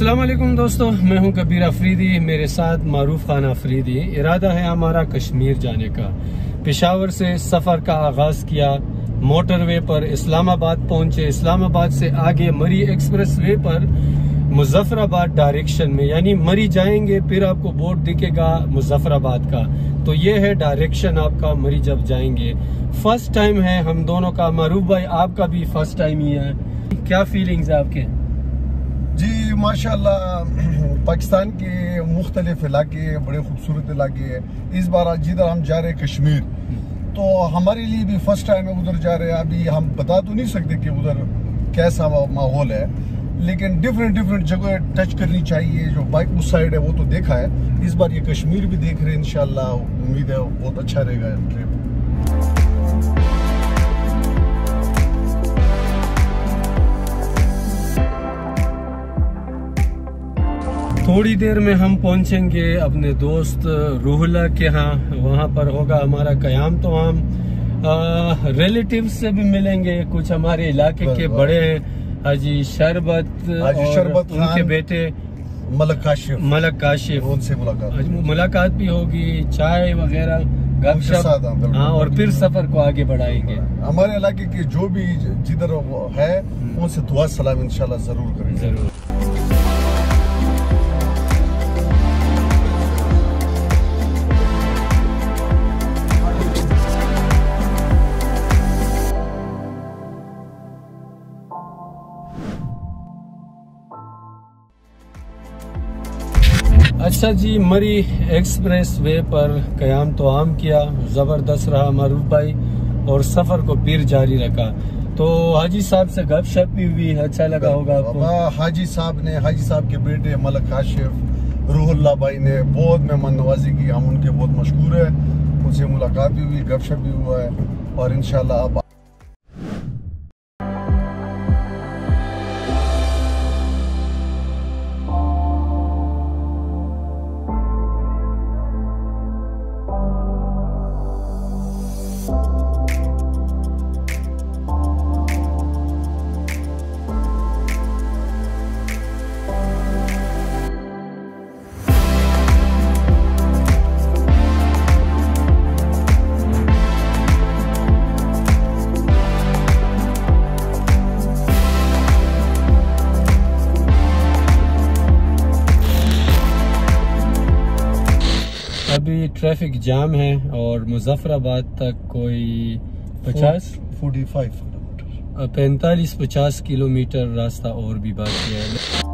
असलम दोस्तों। मैं हूँ कबीर अफरीदी, मेरे साथ मारूफ खान अफरीदी। इरादा है हमारा कश्मीर जाने का। पिशावर से सफ़र का आगाज़ किया। मोटरवे पर इस्लामाबाद पहुँचे। इस्लामाबाद से आगे मरी एक्सप्रेस वे पर मुजफ्फराबाद डायरेक्शन में। यानी मरी जाएँगे, फिर आपको बोर्ड दिखेगा मुजफ्फराबाद का। तो ये है डायरेक्शन आपका, मरी जब जाएँगे। फ़र्स्ट टाइम है हम दोनों का। मारूफ भाई, आपका भी फ़र्स्ट टाइम ही है। क्या फीलिंग्स है आपके? माशाल्लाह, पाकिस्तान के मुख्तलिफ़ इलाके, बड़े खूबसूरत इलाके हैं। इस बार जिधर हम जा रहे हैं कश्मीर तो हमारे लिए भी फ़र्स्ट टाइम है उधर जा रहे हैं। अभी हम बता तो नहीं सकते कि उधर कैसा माहौल है, लेकिन डिफरेंट डिफरेंट जगह टच करनी चाहिए। जो बाइक उस साइड है, वो तो देखा है। इस बार ये कश्मीर भी देख रहे हैं इनशाला उम्मीद है बहुत अच्छा रहेगा ट्रिप थोड़ी देर में हम पहुँचेंगे अपने दोस्त रूहला के यहाँ। वहाँ पर होगा हमारा कयाम तो हम रिलेटिव से भी मिलेंगे। कुछ हमारे इलाके के बड़े हैं हाजी शरबत हाजी शरबत उनके बेटे मलक काशिफ। मलक काशिफ। उनसे मुलाकात। मुलाकात भी होगी चाय वगैरह हाँ और फिर सफ़र को आगे बढ़ाएँगे। हमारे इलाके के जो भी जिधर है उनसे दुआ सलाम इंशाल्लाह ज़रूर करेंगे। ज़रूर। अच्छा जी, मरी एक्सप्रेस वे पर कयाम तो आम किया, ज़बरदस्त रहा मरूफ भाई और सफ़र को फिर जारी रखा। तो हाजी साहब से गप शप भी हुई अच्छा लगा होगा आपको। हाजी साहब ने, हाजी साहब के बेटे मलक काशिफ रूहुल्ला भाई ने बहुत मेहमान नवाजी की। हम उनके बहुत मशहूर है, उनसे मुलाकात भी हुई, गपशप भी हुआ है और इनशाला अब ट्रैफ़िक जाम है और मुजफ्फराबाद तक कोई पचास? Forty five kilometer. पैंतालीस पचास किलोमीटर रास्ता और भी बाकी है।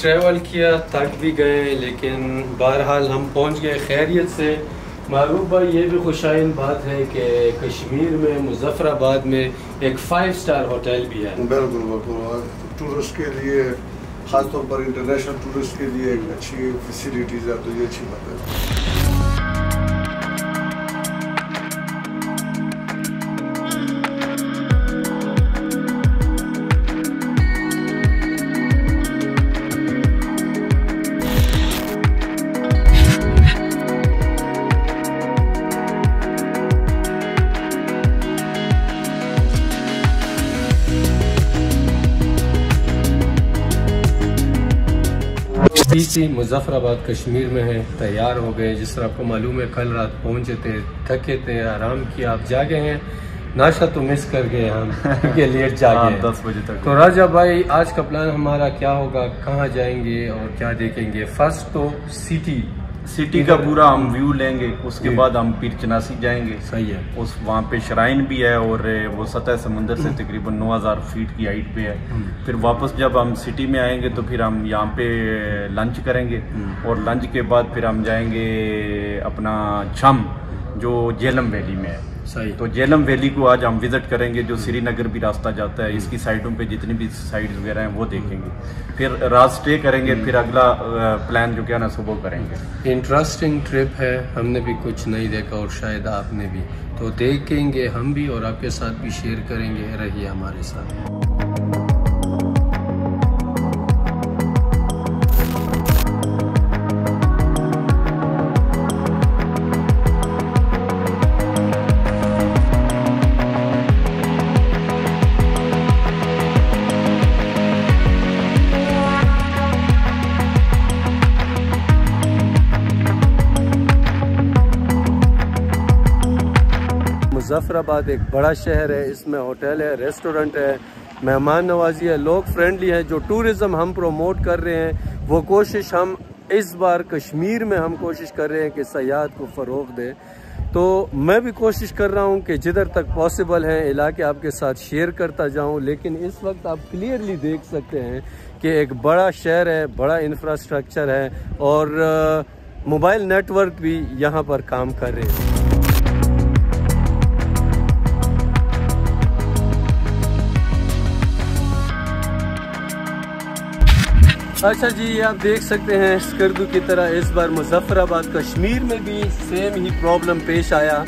ट्रैवल किया, थक भी गए, लेकिन बहरहाल हम पहुँच गए खैरियत से। मारूफ भाई, ये भी खुशाइन बात है कि कश्मीर में, मुजफ्फराबाद में एक फाइव स्टार होटल भी है। बिल्कुल बिल्कुल। टूरिस्ट के लिए, खासतौर पर इंटरनेशनल टूरिस्ट के लिए एक अच्छी फैसिलिटीज़ है तो ये अच्छी बात है। सी मुजफ्फराबाद कश्मीर में है तैयार हो गए जिस तरह आपको मालूम है कल रात पहुँचे थे थके थे आराम किया आप जागे हैं। नाश्ता तो मिस कर गए हम क्योंकि लेट जागे हैं। दस बजे तक। तो राजा भाई आज का प्लान हमारा क्या होगा कहाँ जाएँगे और क्या देखेंगे? फ़र्स्ट तो सिटी सिटी का पूरा हम व्यू लेंगे उसके बाद हम पीर चनासी जाएँगे। सही है। उस वहाँ पे श्राइन भी है और वो सतह समुंदर से तकरीबन 9000 फीट की हाइट पे है। हम्म। फिर वापस जब हम सिटी में आएँगे तो फिर हम यहाँ पे लंच करेंगे। हम्म। और लंच के बाद फिर हम जाएँगे अपना छम जो जेलम वैली में है। सही। तो जेलम वैली को आज हम विज़िट करेंगे जो श्रीनगर भी रास्ता जाता है इसकी साइडों पे जितनी भी साइड्स वगैरह हैं वो देखेंगे। फिर रात स्टे करेंगे फिर अगला प्लान जो क्या ना सुबह करेंगे। इंटरेस्टिंग ट्रिप है हमने भी कुछ नहीं देखा और शायद आपने भी। तो देखेंगे हम भी और आपके साथ भी शेयर करेंगे रहिए हमारे साथ। मुजफ्फराबाद एक बड़ा शहर है, इसमें होटल है, रेस्टोरेंट है, मेहमान नवाजी है, लोग फ्रेंडली है, जो टूरिज़्म हम प्रमोट कर रहे हैं, वो कोशिश हम इस बार कश्मीर में हम कोशिश कर रहे हैं कि सयाहत को फ़रोग दें। तो मैं भी कोशिश कर रहा हूँ कि जिधर तक पॉसिबल है, इलाके आपके साथ शेयर करता जाऊँ, लेकिन इस वक्त आप क्लियरली देख सकते हैं कि एक बड़ा शहर है, बड़ा इंफ्रास्ट्रक्चर है, और मोबाइल नेटवर्क भी यहाँ पर काम कर रहे हैं। अच्छा जी, आप देख सकते हैं स्कर्दू की तरह इस बार मुजफ्फराबाद कश्मीर में भी सेम ही प्रॉब्लम पेश आया।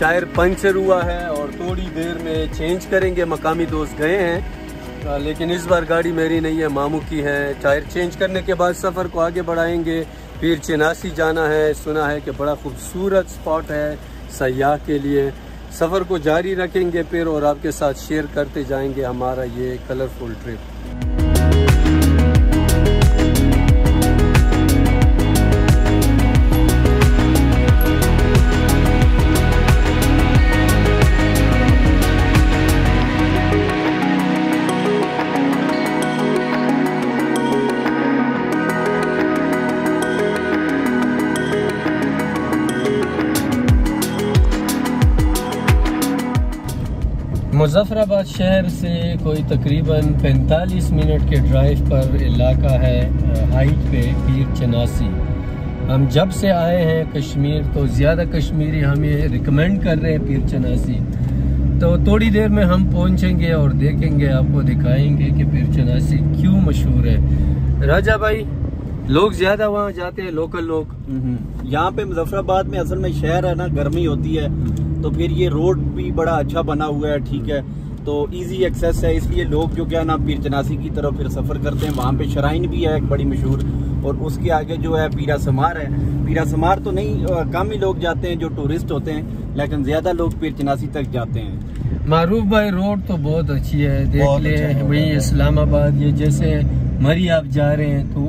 टायर पंचर हुआ है और थोड़ी देर में चेंज करेंगे। मकामी दोस्त गए हैं लेकिन इस बार गाड़ी मेरी नहीं है, मामू की है। टायर चेंज करने के बाद सफ़र को आगे बढ़ाएँगे। फिर चिनासी जाना है, सुना है कि बड़ा खूबसूरत स्पॉट है सयाह के लिए। सफ़र को जारी रखेंगे फिर और आपके साथ शेयर करते जाएँगे हमारा ये कलरफुल ट्रिप मुजफ्फराबाद शहर से कोई तकरीबन 45 मिनट के ड्राइव पर इलाका है हाइट पे पीर चनासी हम जब से आए हैं कश्मीर तो ज़्यादा कश्मीरी हमें रिकमेंड कर रहे हैं पीर चनासी तो थोड़ी देर में हम पहुँचेंगे और देखेंगे आपको दिखाएँगे कि पीर चनासी क्यों मशहूर है। राजा भाई लोग ज़्यादा वहाँ जाते हैं लोकल लोग। यहाँ पे मुजफ्फराबाद में असल में शहर है ना गर्मी होती है। तो फिर ये रोड भी बड़ा अच्छा बना हुआ है ठीक है। तो इजी एक्सेस है इसलिए लोग जो क्या ना पीर चनासी की तरफ़ फिर सफ़र करते हैं। वहाँ पे शराइन भी है एक बड़ी मशहूर और उसके आगे जो है पीरा समार है। पीरा समार तो नहीं कम ही लोग जाते हैं जो टूरिस्ट होते हैं लेकिन ज़्यादा लोग पीर चनासी तक जाते हैं। मारूफ भाई रोड तो बहुत अच्छी है देख ले अच्छा वही है। इस्लामाबाद ये जैसे मरी आप जा रहे हैं तो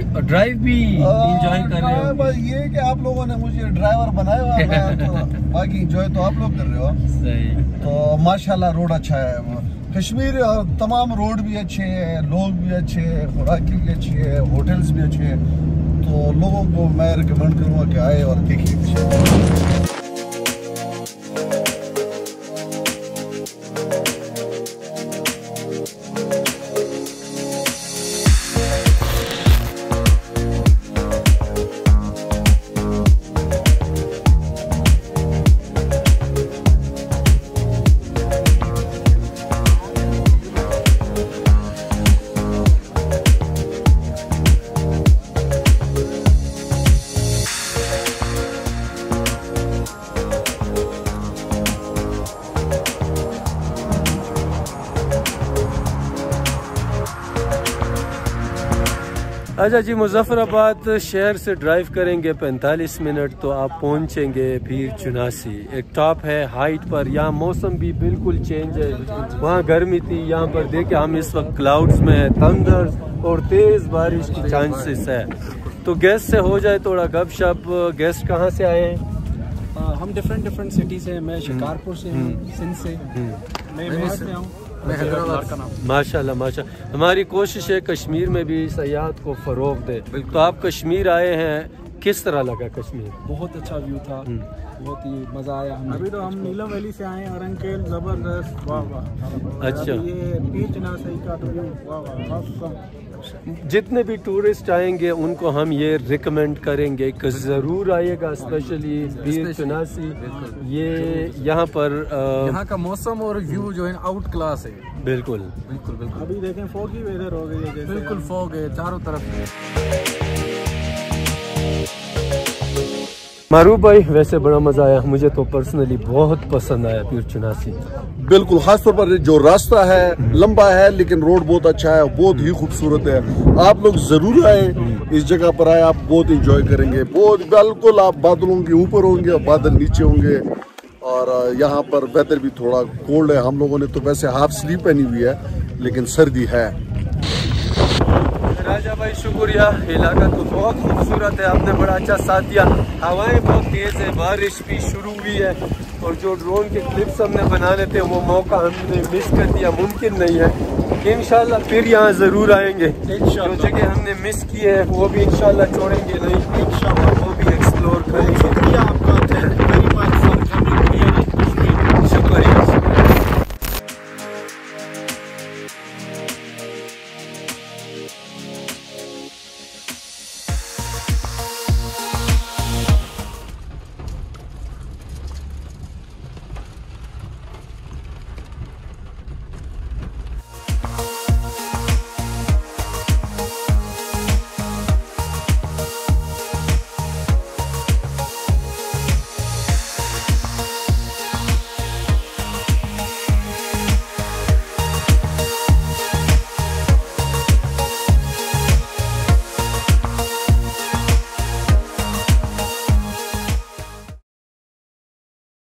ड्राइव भी इंजॉय कर रहे हाँ, बस हो ये कि आप लोगों ने मुझे ड्राइवर बनाया हुआ है, तो बाकी इंजॉय तो आप लोग कर रहे हो। सही। तो माशाल्लाह रोड अच्छा है। कश्मीर और तमाम रोड भी अच्छे हैं लोग भी अच्छे हैं खुराकी भी अच्छी है होटल्स भी अच्छे हैं। तो लोगों को मैं रिकमेंड करूँगा कि आए और देखिए अच्छा जी मुजफ्फराबाद शहर से ड्राइव करेंगे 45 मिनट तो आप पहुँचेंगे भीड़ चुनासी। एक टॉप है हाइट पर यहाँ मौसम भी बिल्कुल चेंज है। वहाँ गर्मी थी यहाँ पर देखे हम इस वक्त क्लाउड्स में है थंडर और तेज बारिश की चांसेस है। तो गेस्ट से हो जाए थोड़ा गप शप गेस्ट कहाँ से आए हैं? हम डिफरेंट डिफरेंट सिटी से हैं मैं शिकारपुर से हूँ सिंध से। मैं से हूँ। मैं हैदराबाद। का नाम। माशाल्लाह माशा हमारी कोशिश है कश्मीर में भी सयाहत को फ़रोग दे। तो आप कश्मीर आए हैं किस तरह लगा कश्मीर? बहुत अच्छा व्यू था। बहुत ही मज़ा आया हमें। अभी तो हम नीलम वैली से आए हैं और अंकेल ज़बरदस्त। वाह वाह। अच्छा। ये बीच नासई का तो वाह वाह। जितने भी टूरिस्ट आएँगे उनको हम ये रिकमेंड करेंगे कि ज़रूर आएगा स्पेशली वीर चुनासी। ये यहाँ पर यहाँ का मौसम और व्यू जो है आउट क्लास है। बिल्कुल। बिल्कुल बिल्कुल। अभी देखें फोगी वेदर हो गई है बिल्कुल फॉग है चारों तरफ़। मारूफ भाई वैसे बड़ा मज़ा आया। मुझे तो पर्सनली बहुत पसंद आया पीर चुनासी। बिल्कुल खासतौर पर जो रास्ता है लंबा है लेकिन रोड बहुत अच्छा है बहुत ही खूबसूरत है। आप लोग ज़रूर आए इस जगह पर आए आप बहुत इंजॉय करेंगे। बहुत बिल्कुल आप बादलों के ऊपर होंगे और बादल नीचे होंगे। और यहाँ पर वेदर भी थोड़ा कोल्ड है। हम लोगों ने तो वैसे हाफ़ स्लीव पहनी हुई है लेकिन सर्दी है। राजा भाई शुक्रिया। इलाका तो बहुत खूबसूरत है आपने बड़ा अच्छा साथ दिया। हवाएँ बहुत तेज़ है बारिश भी शुरू हुई है। और जो ड्रोन के क्लिप्स हमने बना लेते थे वो मौका हमने मिस कर दिया मुमकिन नहीं है। इन फिर यहाँ ज़रूर आएँगे। जो जगह हमने मिस की है वो भी इन छोड़ेंगे नहीं। इन वो भी एक्सप्लोर करेंगे। आपका।